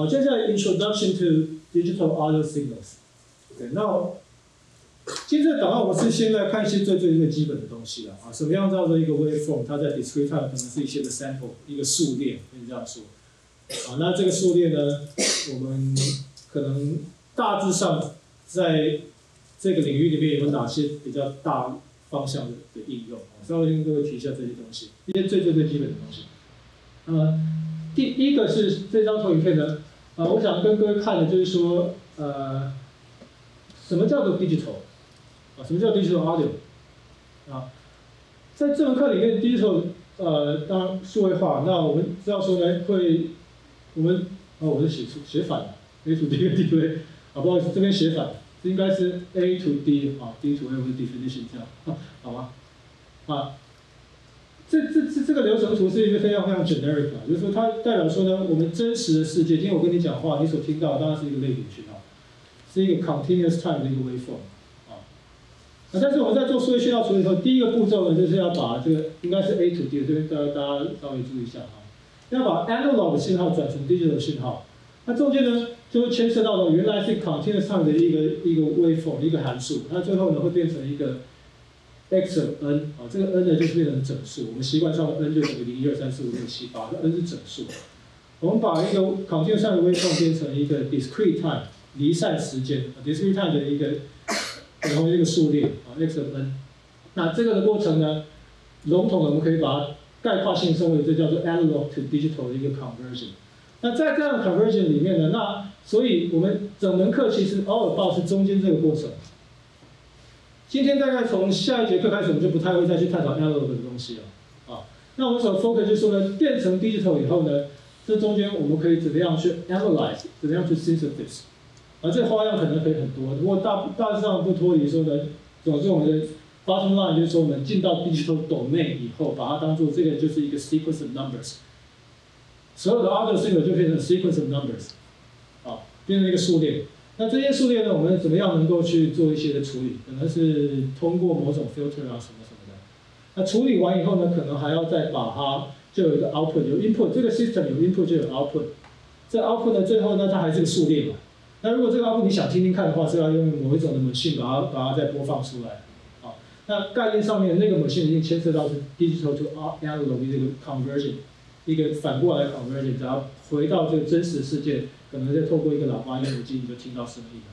好，接下来 Introduction to Digital Audio Signals。OK，那今天这个档案我们是现在看一些最最最基本的东西了啊，什么样叫做一个 waveform？它在 discrete time 可能是一些的 sample，一个数列，可以这样说。啊，那这个数列呢，我们可能大致上在这个领域里面有哪些比较大方向的的应用？啊稍微跟各位提一下这些东西，一些最最最基本的东西。呃，第一个是这张投影片呢，呃，我想跟各位看的就是说，呃，什么叫做 digital？啊，什么叫 digital audio？啊，在这门课里面，digital 呃，当然数位化，那我们知道说呢，会我们啊，我是写出写反了，A to D 跟 D to A，啊，不好意思，这边写反，这应该是 A to D 啊，D to A 或者 definition 这样，好吗？啊，这这这这个流程图是一个非常非常 generic 啊，就是说它代表说呢，我们真实的世界，今天我跟你讲话，你所听到当然是一个类比的讯号，是一个 continuous time 的一个 waveform 啊。那但是我们在做数位讯号处理的时候，第一个步骤呢，就是要把这个应该是 A to D，这边大家大家稍微注意一下啊，要把 analog 的信号转成 digital 信号，那中间呢就会牵涉到了原来是 continuous time 的一个一个 waveform 一个函数，那最后呢会变成一个。X of n 啊，这个 n 呢就是变成整数，我们习惯上的 n 就等于零、一、二、三、四、五、六、七、八，那 n 是整数。我们把一个 continue time 的 waveform 变成一个 discrete time 离散时间，discrete time 的一个然后一个数列啊，x of n。那这个的过程呢，笼统的我们可以把它概括性称为这叫做 analog to digital 的一个 conversion。那在这样 conversion 里面呢，那所以我们整门课其实 all about 是中间这个过程。今天大概从下一节课开始，我们就不太会再去探讨 analog 的东西了，啊，那我们所 focus 就是说呢，变成 digital 以后呢，这中间我们可以怎么样去 analyze，怎么样去 synthesis，啊，这花样可能可以很多，不过大大致上不脱离说呢，总之我们的 bottom line 就是说我们进到 digital domain 以后，把它当做这个就是一个 sequence of numbers，所有的 other single 就变成 sequence of numbers，啊，变成一个数列。那这些数列呢，我们怎么样能够去做一些的处理？可能是通过某种 filter 啊什么什么的。那处理完以后呢，可能还要再把它就有一个 output，有 input，这个 system 有 input 就有 output。这 output 呢，最后呢，它还是个数列嘛。那如果这个 output 你想听听看的话，是要用某一种的 machine 把它把它再播放出来。好，那概念上面那个 machine 已经牵涉到是 digital to analog 这个 conversion，一个反过来 conversion，然后回到这个真实世界。可能再透过一个喇叭音耳机，你就听到声音了。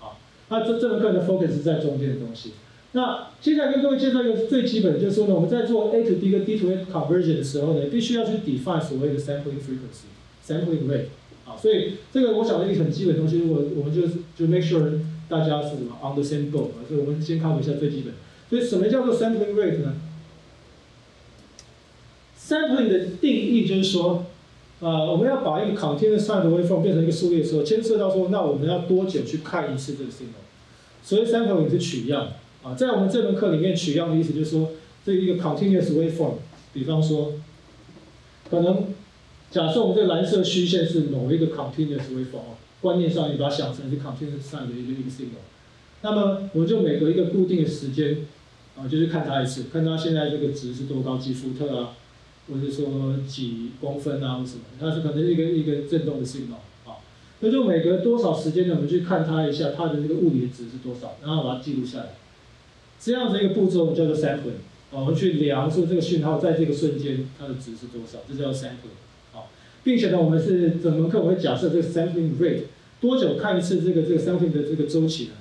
好，那这这门课的 focus 在中间的东西。那接下来跟各位介绍一个最基本的，就是说呢，我们在做 A to D 跟 D to A conversion 的时候呢，必须要去 define 所谓的 sampling frequency、sampling rate。啊，所以这个我想是一个很基本的东西。我我们就是就 make sure 大家是什么 on the same goal。啊。所以我们先看一下最基本。所以什么叫做 sampling rate 呢？sampling 的定义就是说。啊，我们要把一个 continuous time 的 waveform 变成一个数列的时候，牵涉到说，那我们要多久去看一次这个 signal？所以 sampling 是取样啊，在我们这门课里面，取样的意思就是说，这一个 continuous waveform，比方说，可能假设我们这蓝色虚线是某一个 continuous waveform，观念上你把它想成是 continuous time 的一个一个 signal，那么我们就每隔一个固定的时间啊，就去看它一次，看它现在这个值是多高，几伏特啊。或者说几公分啊，或什么，它是可能一个一个震动的信号，啊，那就每隔多少时间呢？我们去看它一下，它的这个物理的值是多少，然后把它记录下来。这样子一个步骤叫做 sampling，我们去量出这个讯号在这个瞬间它的值是多少，这叫 sampling，好，并且呢，我们是整门课我会假设这个 sampling rate 多久看一次这个这个 sampling 的这个周期呢？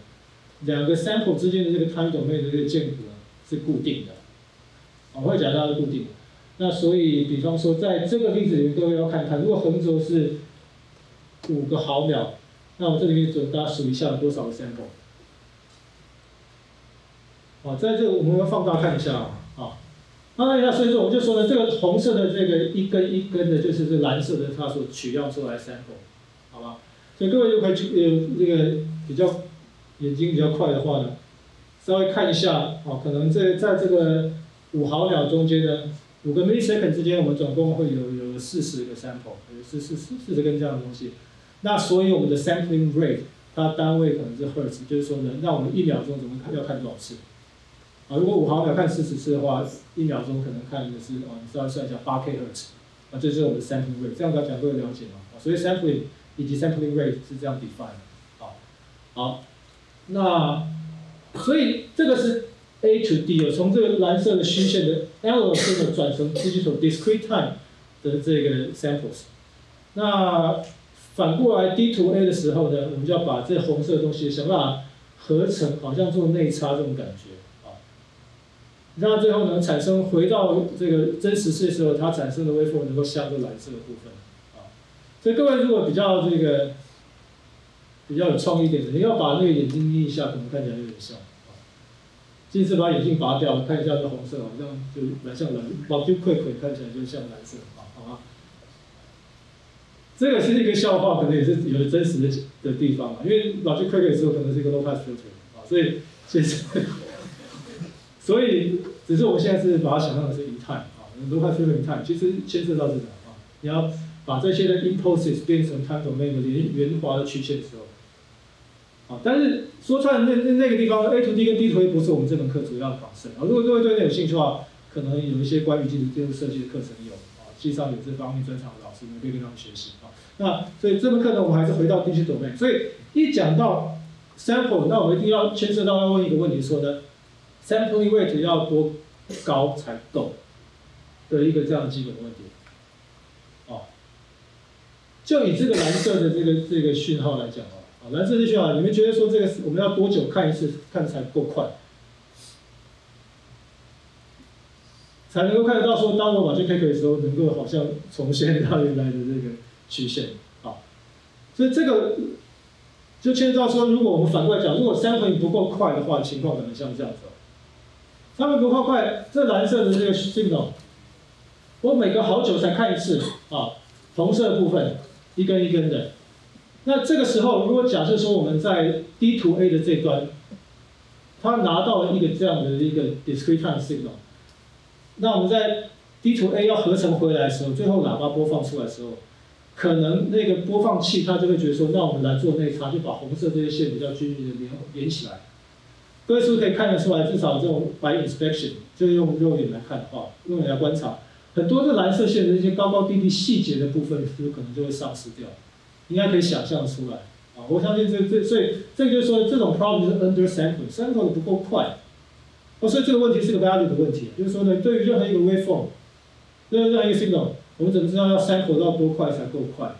两个 sample 之间的这个 time domain 的这个间隔是固定的，我会假设它是固定的。那所以，比方说，在这个例子里面，各位要看一看，如果横轴是五个毫秒，那我这里面准大家数一下有多少个 sample。好，在这我们放大看一下啊，啊，那所以说我们就说呢，这个红色的这个一根一根的，就是这蓝色的它所取样出来 sample，好吧？所以各位就可以去呃那个比较眼睛比较快的话呢，稍微看一下啊，可能在在这个五毫秒中间呢。五个 millisecond 之间，我们总共会有有四十个 sample，有四四四四十根这样的东西。那所以我们的 sampling rate，它单位可能是 hertz，就是说呢，那我们一秒钟怎么看要看多少次？啊，如果五毫秒看四十次的话，一秒钟可能看的是哦，你稍微算一下八 k hertz，啊，这是我们的 sampling rate，这样大家讲各位了解吗？所以 sampling 以及 sampling rate 是这样 define 的。好，好，那所以这个是 A to D 哦，从这个蓝色的虚线的 analog signal 转成 digital discrete time 的这个 samples。那反过来 D to A 的时候呢，我们就要把这红色的东西想办法合成，好像做内插这种感觉啊。让最后呢产生回到这个真实世的时候，它产生的 waveform 能够像这蓝色的部分啊。所以各位如果比较这个比较有创意点的，你要把那个眼睛眯一下，可能看起来有点像。近次把眼镜拔掉，看一下这红色，好像就蛮像蓝，往就溃溃看起来就像蓝色啊，好吗？这个是一个笑话，可能也是有真实的的地方嘛，因为老去 quick 的时候可能是一个 low pass filter 啊，所以其实，所以只是我们现在是把它想象的是一态啊，low pass filter 一态，其实牵涉到这个啊，你要把这些的 impulses 变成 time domain 的连圆滑的曲线的时候，啊，但是说穿那那那个地方 A to D 跟 D to A 不是我们这门课主要的仿生啊，如果各位对那有兴趣的话，可能有一些关于技术建筑设计的课程有啊，介绍有这方面专长的老师，们可以跟他们学习啊。那所以这门课呢，我们还是回到 digital domain。所以一讲到 sample，那我们一定要牵涉到要问一个问题，说呢，sampling rate 要多高才够的一个这样基本问题。哦，就以这个蓝色的这个这个讯号来讲哦，蓝色的讯号，你们觉得说这个我们要多久看一次，看才够快，才能够看得到说，当我把这 take 的时候，能够好像重现到原来的这个。曲线，好，所以这个就牵涉到说，如果我们反过来讲，如果三倍不够快的话，情况可能像这样子。三倍不够快，这蓝色的这个 signal，我每隔好久才看一次啊，红色的部分一根一根的。那这个时候，如果假设说我们在 D to A 的这端，它拿到了一个这样的一个 discrete time signal，那我们在 D to A 要合成回来的时候，最后喇叭播放出来的时候。可能那个播放器它就会觉得说，那我们来做内插，就把红色这些线比较均匀的连连起来。各位是不是可以看得出来，至少这种 by inspection 就用肉眼来看的话，用眼来观察，很多这蓝色线的那些高高低低细节的部分，是不是可能就会丧失掉？应该可以想象出来啊！我相信这这所以这个就是说，这种 problem 就是 under sampling sample 的不够快。哦，所以这个问题是个 value 的问题，就是说呢，对于任何一个 waveform，任何一个 signal。我们怎么知道要 sample 到多快才够快？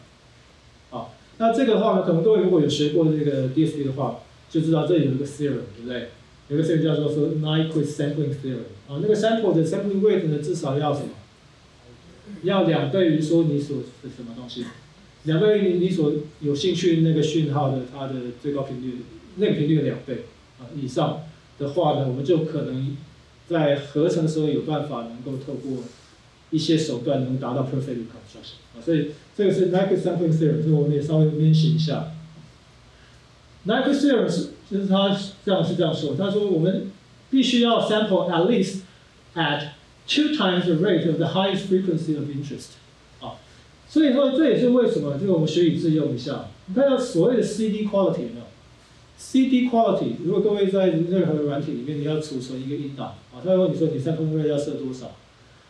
好，那这个的话呢，可能各位如果有学过这个 DSP 的话，就知道这里有一个 theorem，对不对？有个 theorem 叫做说 Nyquist sampling theorem。啊，那个 sample 的 sampling rate 呢，至少要什么？要两倍于说你所的什么东西？两倍你你所有兴趣那个讯号的它的最高频率，那个频率的两倍啊以上的话呢，我们就可能在合成的时候有办法能够透过。一些手段能达到 perfect reconstruction 啊，所以这个是 Nyquist sampling theorem，这个我们也稍微 mention 一下。Nyquist theorem 是就是他这样是这样说，他说我们必须要 sample at least at two times the rate of the highest frequency of interest，所以说这也是为什么这个我们学以致用一下。你看到所谓的 CD quality 有没有？CD quality，如果各位在任何的软体里面你要储存一个音档啊，他会问你说你 sample rate 要设多少？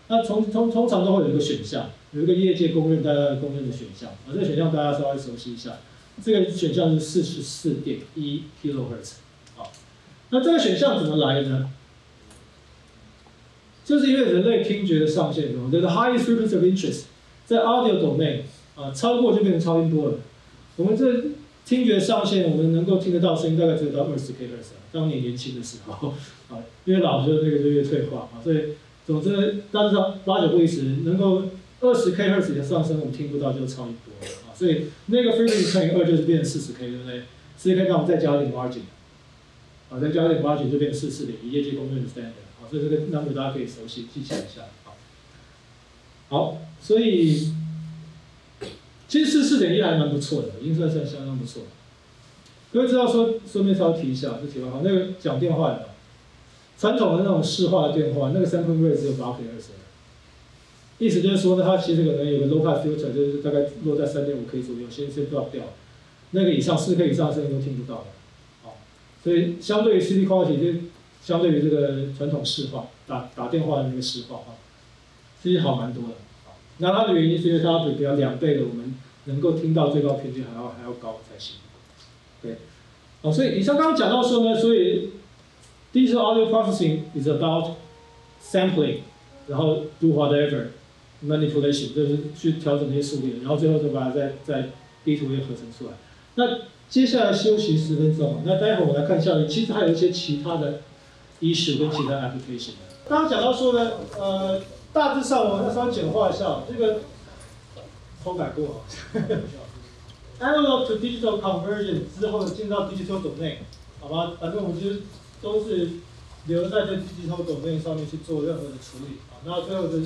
那通通通常都会有一个选项，有一个业界公认大家公认的选项啊，这个选项大家稍微熟悉一下。这个选项是四十四点一 kilohertz，好，那这个选项怎么来的呢？就是因为人类听觉的上限，这个 highest frequency of interest 在 audio 域啊，超过就变成超音波了。我们这听觉上限，我们能够听得到声音大概只有到二十 kHz 当年年轻的时候 啊，因为老了那个就越退化啊，所以。总之，但是八九不离十，能够二十 kHz 的上升，我们听不到就超音波了啊。所以那个 frequency 乘以二就是变成四十 k，对不对？四十 k，那我们再加一点 margin，啊，再加一点 margin 就变成四四点一，业界公认的 standard，啊，所以这个 number 大家可以熟悉记起来一下，好。所以其实四四点一还蛮不错的，已经算相当不错。各位知道说，顺便稍微提一下，这题外话，那个讲电话的。传统的那种市话的电话，那个 sampling rate 只有八 k 二十，意思就是说呢，它其实可能有个 low pass filter，就是大概落在三点五 k 左右，先先 drop 掉，那个以上四 k 以上的声音都听不到的，好，所以相对于 CD quality 就相对于这个传统市话打打电话的那个市话啊，其实好蛮多的，那它的原因是因为它比比较两倍的我们能够听到最高频率还要还要高才行。对，哦，所以以上刚刚讲到说呢，所以 digital audio processing is about sampling，然后 do whatever manipulation，就是去调整那些数列，然后最后再把它再再地图也合成出来。那接下来休息十分钟，那待会我们来看下面，其实还有一些其他的 issue 跟其他 application。刚刚讲到说呢，呃，大致上我们稍微简化一下，这个偷改过，analog to digital conversion 之后进到 digital domain，好吧？反正我们就是都是留在这 digital domain 上面去做任何的处理，啊，那最后就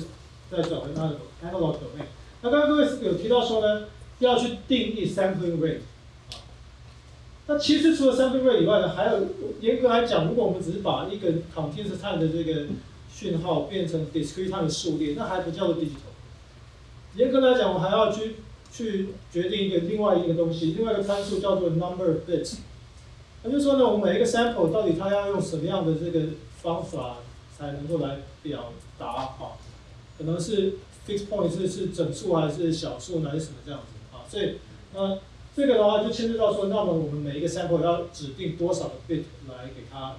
再转回 analog domain。那刚刚各位有提到说呢，要去定义 sampling rate，啊，那其实除了 sampling rate 以外呢，还有严格来讲，如果我们只是把一个 continuous time 的这个讯号变成 discrete 的数列，那还不叫做 digital。严格来讲，我还要去去决定一个另外一个东西，另外一个参数叫做 number of bits。那就是说呢，我们每一个 sample 到底它要用什么样的这个方法才能够来表达啊？可能是 fixed point 是是整数还是小数还是什么这样子啊？所以呃这个的话就牵涉到说，那么我们每一个 sample 要指定多少的 bit 来给它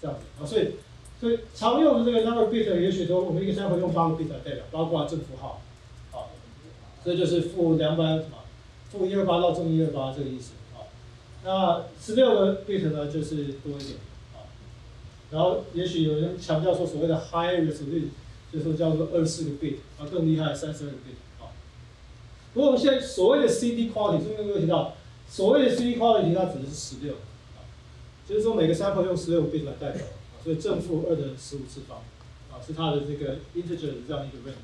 这样子啊？所以所以常用的这个 number bit 也许都我们一个 sample 用八个 bit 来代表，包括正负号，啊，这就是负两百什么，负一二八到正一二八这个意思啊。那十六个 bit 呢就是多一点啊。然后也许有人强调说所谓的 high resolution，就是说叫做二十四个 bit 啊，更厉害三十二个 bit 啊。不过我们现在所谓的 CD quality，这边有提到，所谓的 CD quality 它指的是十六啊，就是说每个 sample 用十六个 bit 来代表。所以正负二的十五次方，啊，是它的这个 integer 的这样一个 range。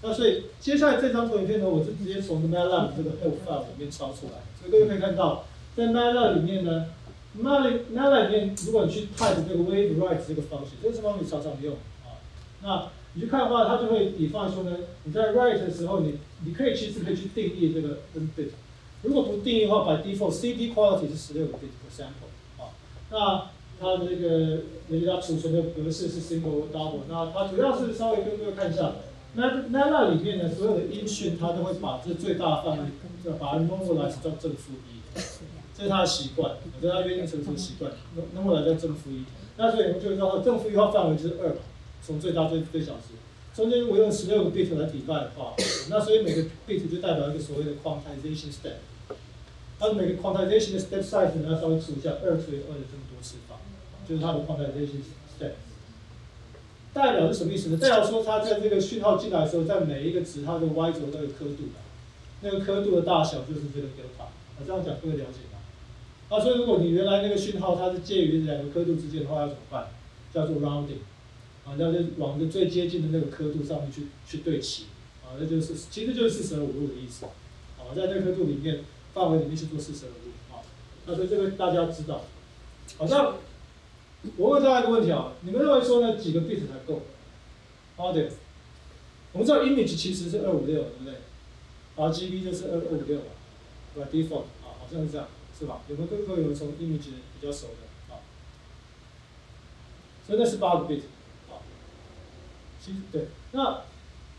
那所以接下来这张图片呢，我是直接从 MATLAB 这个 help file 里面抄出来。所以各位可以看到，在 MATLAB 里面呢，MATLAB 里面如果你去 type 这个 wave right 这个方式，这个方式常常用啊。那你去看的话，它就会以放说呢，你在 write 的时候，你你可以其实可以去定义这个 n bit。如果不定义的话，by default CD quality 是十六个 bit per sample 啊。那它的这个，因为它储存的格式是 single double，那它主要是稍微跟各位看一下，那那那里面呢，所有的音讯它都会把这最大范围，把它 normalize 叫正负一，这是它的习惯，这是它约定成熟的习惯，normalize 叫正负一。那所以我们就知道正负一号范围就是二嘛，从最大最最小值，中间如果用十六个 bit 来抵代的话，那所以每个 bit 就代表一个所谓的 quantization step，它的每个 quantization 的 step size 呢要稍微除一下二除以二的这么多次方。就是它的 quantization step，代表是什么意思呢？代表说它在这个讯号进来的时候，在每一个值它的 y 轴都有刻度的，那个刻度的大小就是这个 delta。啊，这样讲各位了解吗？啊，所以如果你原来那个讯号它是介于两个刻度之间的话，要怎么办？叫做 rounding，啊，那就往着最接近的那个刻度上面去去对齐，啊，那就是其实就是四舍五入的意思，啊，在那个刻度里面范围里面去做四舍五入，啊，那所以这个大家知道，好，那。我问大家一个问题啊，你们认为说呢几个 bit 才够？好的，我们知道 image 其实是二五六，对不对？RGB 就是二二五六嘛，对吧？default 啊，好像是这样，是吧？有没有各位有从 image 比较熟的啊？所以那是八个 bit 啊。其实对，那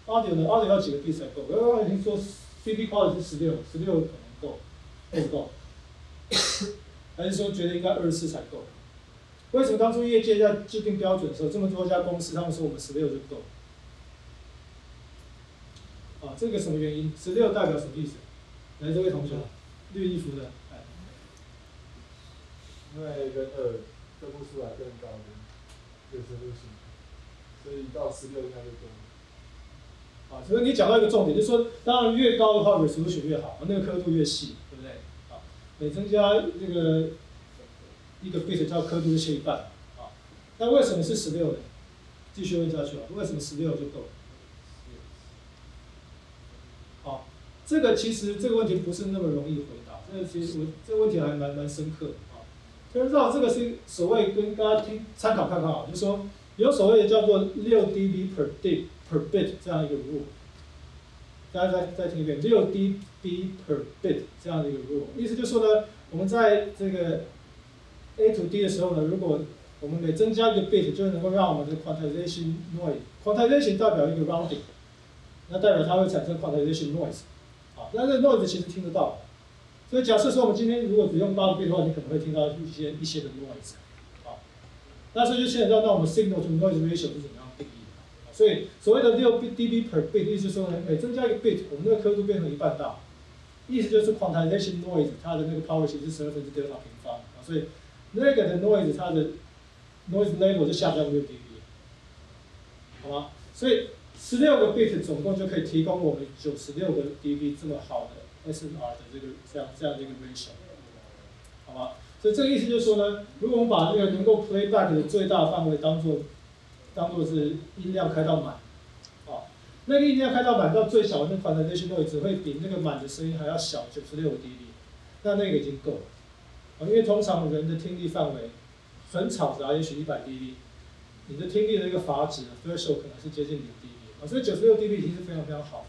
audio 呢？audio 要几个 bit 才够？刚刚已经说 CD quality 是十六，十六可能够，够不够？还是说觉得应该二十四才够？为什么当初业界在制定标准的时候，这么多家公司他们说我们十六就够？啊，这个什么原因？十六代表什么意思？来，这位同学，绿衣服的，哎。因为跟二分不出来更高的，有时候是，所以到十六应该就够了。啊，所以你讲到一个重点，就是说，当然越高的话，resolution 越好，那个刻度越细，对不对？啊，每增加这个。一个 bit 叫刻度切一半，啊，那为什么是十六呢？继续问下去啊，为什么十六就够了？好，这个其实这个问题不是那么容易回答，这个其实我这个问题还蛮蛮深刻的啊。就是道这个是所谓跟大家听参考看看啊，就是说有所谓的叫做六 dB per bit per bit 这样一个 rule，大家再再听一遍，六 dB per bit 这样的一个 rule，意思就是说呢，我们在这个 A to D 的时候呢，如果我们每增加一个 bit，就能够让我们的 quantization noise，quantization 代表一个 rounding，那代表它会产生 quantization noise，啊，那这 noise 其实听得到，所以假设说我们今天如果只用八个 bit 的话，你可能会听到一些一些的 noise，啊，那所以就牵扯到那我们 signal to noise ratio 是怎么样定义的？所以所谓的六 dB per bit 意思说呢，每增加一个 bit，我们那个刻度变成一半大，意思就是 quantization noise 它的那个 power 其实是十二分之 delta 平方。啊，所以那个的 noise 它的 noise level 就下降六 dB，好吗？所以十六个 bit 总共就可以提供我们九十六个 dB 这么好的 SNR 的这个这样这样的一个 ratio，好吧？所以这个意思就是说呢，如果我们把那个能够 playback 的最大范围当做当做是音量开到满，啊，那个音量开到满到最小的那款的那些 noise 只会比那个满的声音还要小九十六个 dB，那那个已经够了，因为通常人的听力范围很吵杂，也许一百 dB。你的听力的一个阀值 threshold 可能是接近零 dB 啊，所以九十六 dB 已经是非常非常好。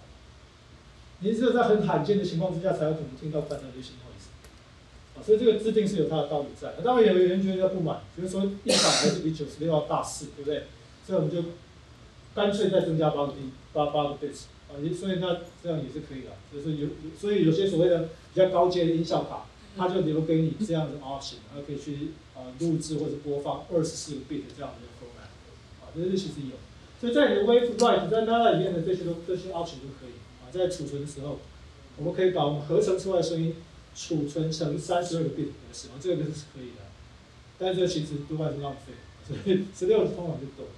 你只有在很罕见的情况之下才有可能听到泛泛的信号啊，所以这个制定是有它的道理在。当然有人觉得不满，比如说一百还是比九十六要大四，对不对？所以我们就干脆再增加八个 d 八八个 bits 啊，所以那这样也是可以的。就是有所以有些所谓的比较高阶的音效卡，它就留给你这样的 option，然后可以去呃录制或者播放二十四个 bit 这样的一个 format，啊。这是其实有，所以在你的 wave write 在 NAND 里面的这些都这些 option 都可以啊，在储存的时候，我们可以把我们合成出来的声音储存成三十二个 bit 的时候，这个是可以的，但是这其实多半是浪费，所以十六通常就够。